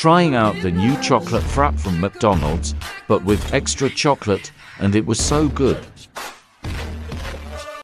trying out the new chocolate frap from McDonald's, but with extra chocolate, and it was so good.